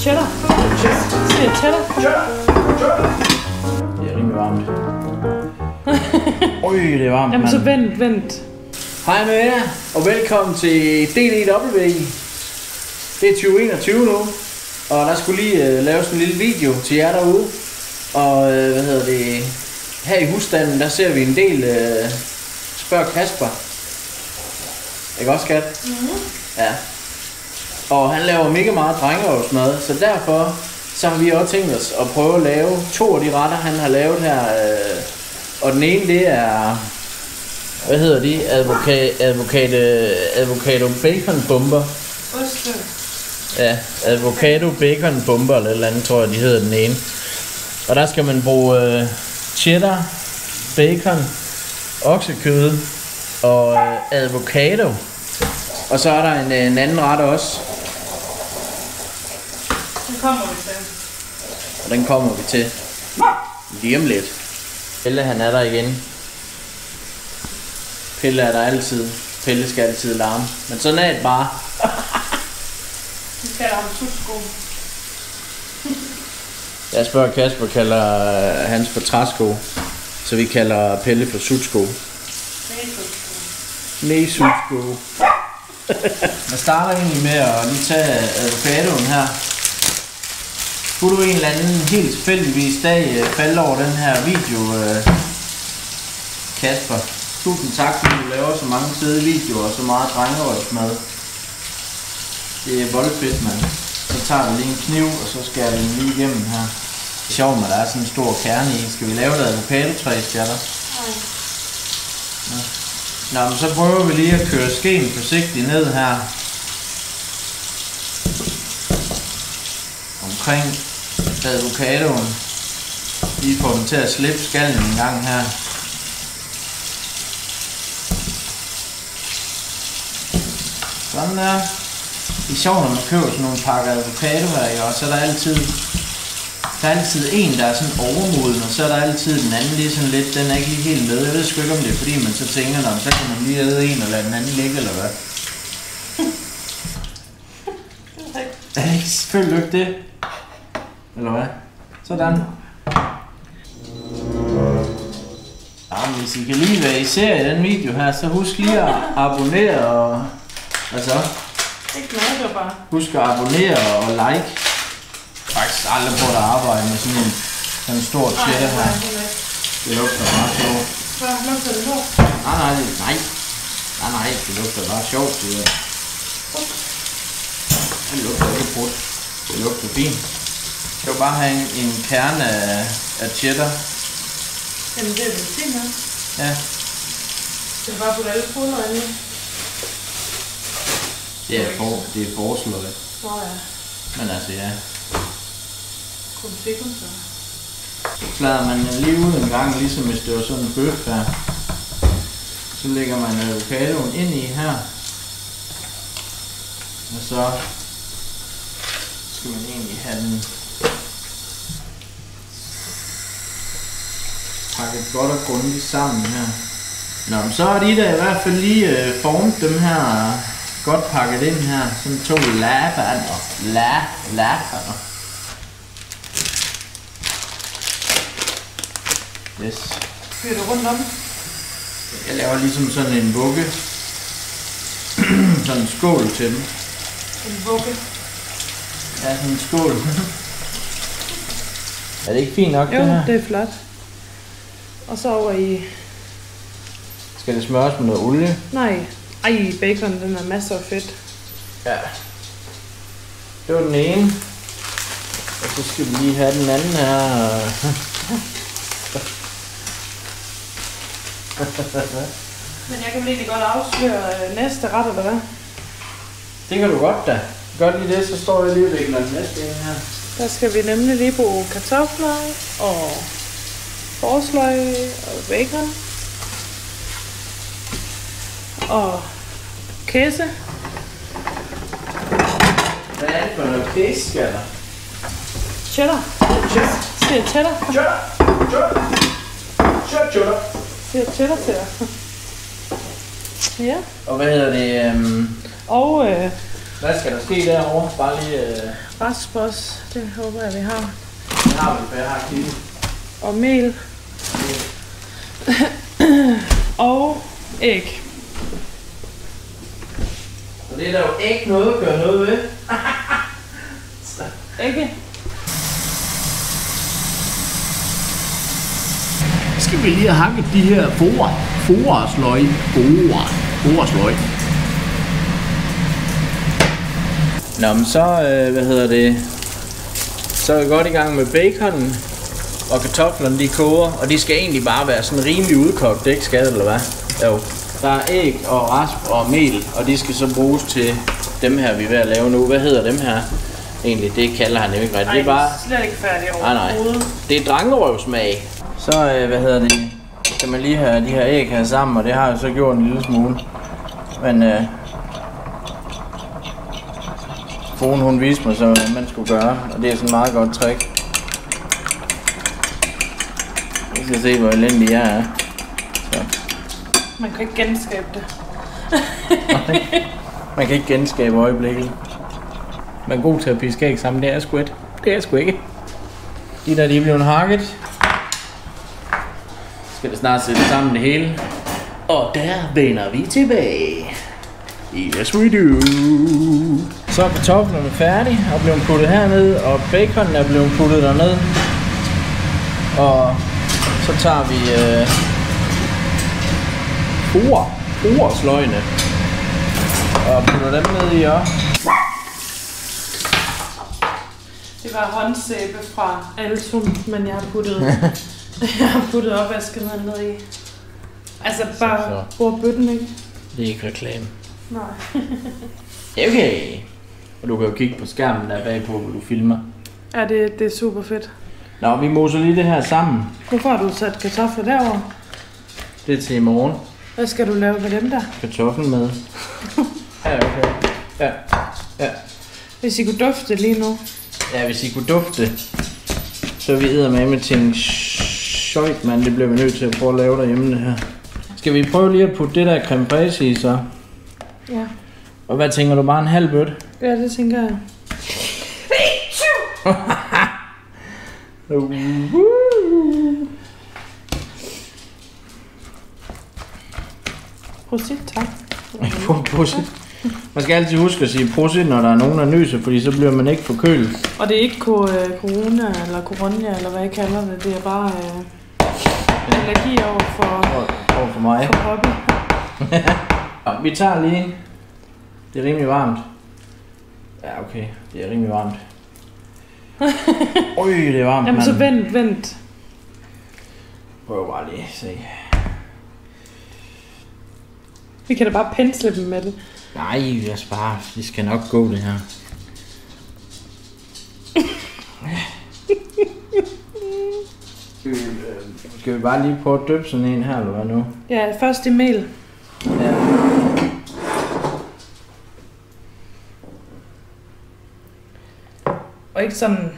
Cheddar. Siger cheddar. Det er rimelig varmt. Øj, det er varmt, Jamen så vent, vent. Hej med jer, og velkommen til DDW. Det er 2021 nu, og der skulle lige øh, laves en lille video til jer derude. Og øh, hvad hedder det, her i husstanden, der ser vi en del øh, spørg Kasper. Ikke også, skat? Mm-hmm. Ja. Og han laver mega meget drengerøvsmad, så derfor så har vi også tænkt os at prøve at lave to af de retter, han har lavet her. Øh, og den ene, det er hvad hedder de? Advokat, advokat, advocato bacon bomber. Ja, avocado bacon bomber eller et eller andet, tror jeg, de hedder den ene. Og der skal man bruge øh, cheddar, bacon, oksekød og øh, avocado. Og så er der en, øh, en anden ret også, Nu kommer vi til. og den kommer vi til lige om lidt. Pelle han er der igen. Pelle er der altid. Pelle skal altid larme. Men sådan er det bare. Vi skal have tutsko. Jeg spørger Kasper, kalder øh, hans for træsko, så vi kalder Pelle for sutsko. Nej, sutsko. Jeg starter egentlig med at lige tage avocadoen her. Skulle du en eller anden helt tilfældigvis dag øh, falde over den her video, øh, Kasper. Tusind tak, fordi du laver så mange fede videoer og så meget drengerøvsmad. Det er voldfedt, mand. Så tager vi lige en kniv, og så skærer vi den lige igennem her. Det er sjovt, at der er sådan en stor kerne i. Skal vi lave et avocado-træ, skatter? Nå, men så prøver vi lige at køre skeen forsigtigt ned her. Omkring avocadoen. Lige får den til at slippe skallen en gang her. Sådan der. Det er sjovt, når man køber sådan nogle pakker avocado her, og så er der altid, der er altid en, der er sådan overmoden, og så er der altid den anden lige sådan lidt, den er ikke lige helt med. Jeg ved sgu ikke, om det er fordi, man så tænker, "Nå, så kan man lige æde en og lade den anden ligge, eller hvad? Er det ikke selvfølgelig ikke det? Eller hvad? Sådan. Jamen, hvis I kan lige være I ser i den video her, så husk lige at abonnere og... Hvad så? Det var bare. Husk at abonnere og like. Faktisk aldrig prøvet at arbejde med sådan en, sådan en stor cheddar her. Det lugter meget sjovt. Hvad lugter det lort? Nej, nej, nej. Nej, nej, det lugter bare sjovt, det der. Det lugter ikke brudt. Det lugter fint. Jeg vil bare have en, en kerne af, af cheddar. Jamen det er vel fint nok. Ja, Det er bare på alle foder inde. det er, for, det er foreslået. Nå ja, Men altså, ja. kun fikkum så. Så flader man lige ud en gang, ligesom hvis det var sådan en bøf her. Så lægger man avocadoen ind i her. Og så skal man egentlig have den pakket godt og grundigt sammen her. Nå, men så har de da i hvert fald lige øh, formet dem her godt pakket ind her. Sådan to labander. La, labander. Yes. Fyrer du rundt om? Jeg laver ligesom sådan en vugge. sådan en skål til dem. En vugge. Ja, sådan en skål. er det ikke fint nok, Jo, det her? det er flot. Og så over i... Skal det smøres med noget olie? Nej. Ej, bacon, den er masser af fedt. Ja. Det var den ene. Og så skal vi lige have den anden her. Men jeg kan vel egentlig godt afsløre øh, næste ret, eller hvad? det kan du godt da. Godt lige det, så står jeg lige og vikler den næste ind her. Der skal vi nemlig lige bruge kartofler og forsløg og bacon. Og kæse. Hvad er det for noget fisk, eller? Cheddar. Siger cheddar. Cheddar! Cheddar! Cheddar, cheddar! Siger cheddar til dig. Ja. Og hvad hedder det? Um, Og øh, Hvad skal der ske derovre? Bare lige... Øh, Rastbos, det håber jeg, vi har. det har vi, for jeg har kigget. Og mel. og æg. Og det er der jo ikke noget at gøre noget ved. Ikke? skal vi lige have hakket de her forer. Foresløg. Forer. Foresløg. Nå, men så, øh, hvad hedder det, så er vi godt i gang med baconen, og kartoflerne de koger, og de skal egentlig bare være sådan rimelig udkogt, det er ikke skadet eller hvad? Jo. Der er æg og rasp og mel, og de skal så bruges til dem her, vi er ved at lave nu. Hvad hedder dem her? Egentlig, det kalder han ikke rigtigt. Det er bare, slet ikke færdig nej nej, overhovedet. det er drangerøvsmag. Så, øh, hvad hedder det, kan man lige have de her æg her sammen, og det har jeg så gjort en lille smule. Men, øh, Fruen hun viste mig så, hvad man skulle gøre, og det er sådan et meget godt trick. Jeg skal se, hvor elendig jeg er. Så. Man kan ikke genskabe det. Man kan ikke genskabe øjeblikket. Man er god til at piske æg sammen, det er sgu ikke. Det er sgu ikke. De der, de er blevet hakket. Skal det snart sætte sammen det hele. Og der vender vi tilbage. Yes we do. Så er kartoflerne færdige og blevet puttet herned, og baconen er blevet puttet derned. Og så tager vi øh, ord, ordsløgene og putter dem ned i også. Det var håndsæbe fra Altum, men jeg har puttet, jeg har puttet opvaskemiddel ned i. Altså bare bruger bøtten, ikke? Det er ikke reklame. Nej. Okay. Og du kan jo kigge på skærmen der bagpå, hvor du filmer. Ja, det, det er super fedt. Nå, vi moser lige det her sammen. Hvorfor har du sat kartofler derovre? Det er til i morgen. Hvad skal du lave med dem der? Kartoffel med. ja, okay. Ja. Ja. Hvis I kunne dufte lige nu. Ja, hvis I kunne dufte, så er vi med med til en sjøjt, mand. Det bliver vi nødt til at prøve at lave derhjemme, det her. Skal vi prøve lige at putte det der creme fraiche i, så? Ja. Og hvad tænker du, bare en halv bøtte? Ja, det tænker jeg. Prosit, tak. Prosit. Man skal altid huske at sige prosit, når der er nogen, der nyser, fordi så bliver man ikke forkølet. Og det er ikke øh, corona eller corona, eller hvad jeg kalder det. Det er bare øh, allergi over for, Over over for mig. for hobby. Vi tager lige... Det er rimelig varmt. Ja, okay. Det er rimelig varmt. Øj, det er varmt, Jamen så mand. vent, vent. Prøv bare lige at se. Vi kan da bare pensle dem med det. Nej, jeg bare, det skal nok gå det her. skal, vi, øh, skal vi bare lige prøve at døbe sådan en her, eller hvad nu? Ja, først i mel. Og ikke sådan,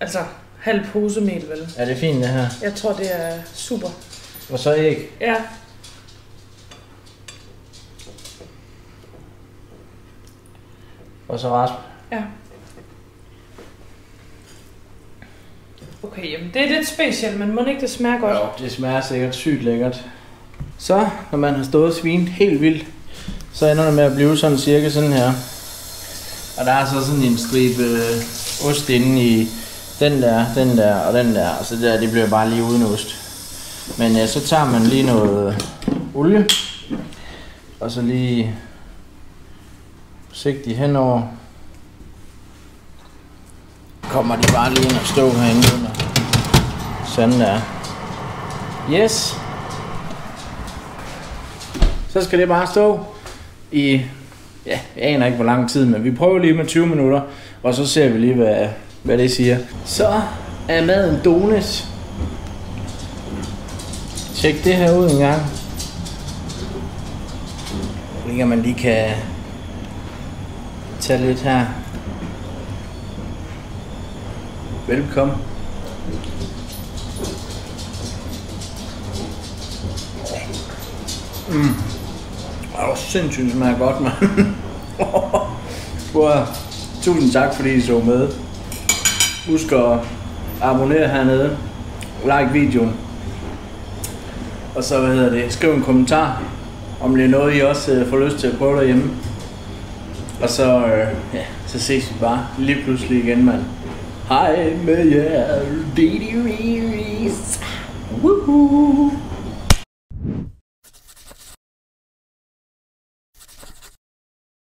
altså halv pose mel, vel? Er det fint det her? Jeg tror, det er super. Og så æg. Ja. Og så rasp. Ja. Okay, jamen det er lidt specielt, men må ikke det smager godt? Jo, det smager sikkert sygt lækkert. Så, når man har stået og svint helt vildt, så ender det med at blive sådan cirka sådan her. Og der er så sådan en stribe øh, ost inde i den der, den der og den der. Og så det der, det bliver bare lige uden ost. Men ja, så tager man lige noget olie. Og så lige forsigtigt henover. Kommer de bare lige ind og stå herinde under. Sådan der. Yes. Så skal det bare stå i, ja, jeg aner ikke hvor lang tid, men vi prøver lige med 20 minutter, og så ser vi lige, hvad, hvad det siger. Så er maden dones. Tjek det her ud en gang. Jeg ved man lige kan tage lidt her. Velkommen. Mm. Sindssygt smager godt, mand. wow. tusind tak fordi I så med. Husk at abonnere hernede. Like videoen. Og så, hvad hedder det, skriv en kommentar, om det er noget, I også øh, får lyst til at prøve derhjemme. Og så, øh, ja, så ses vi bare lige pludselig igen, mand. Hej med jer, Didi Woohoo!